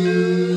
you.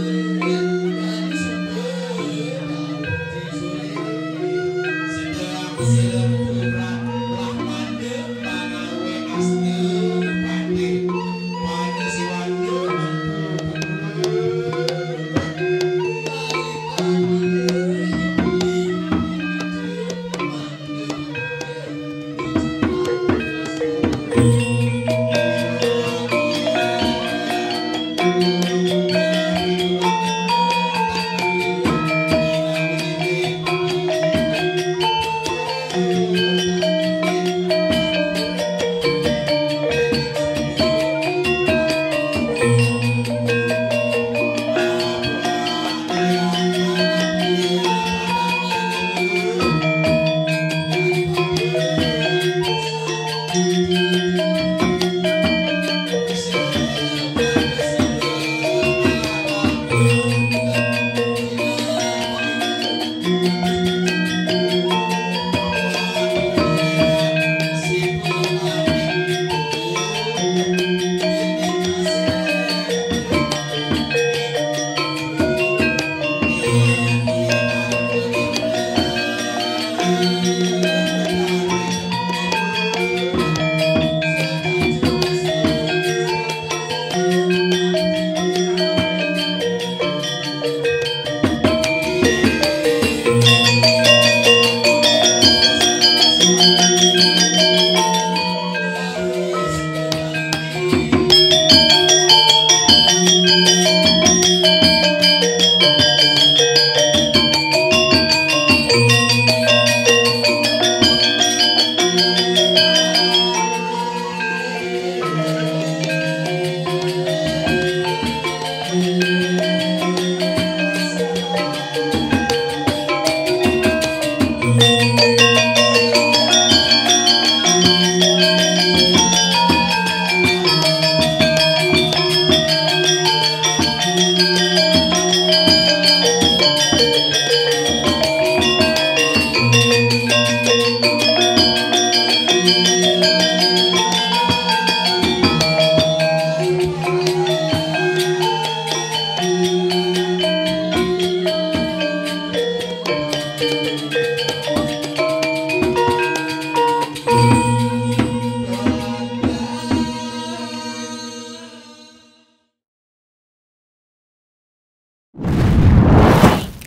Música Música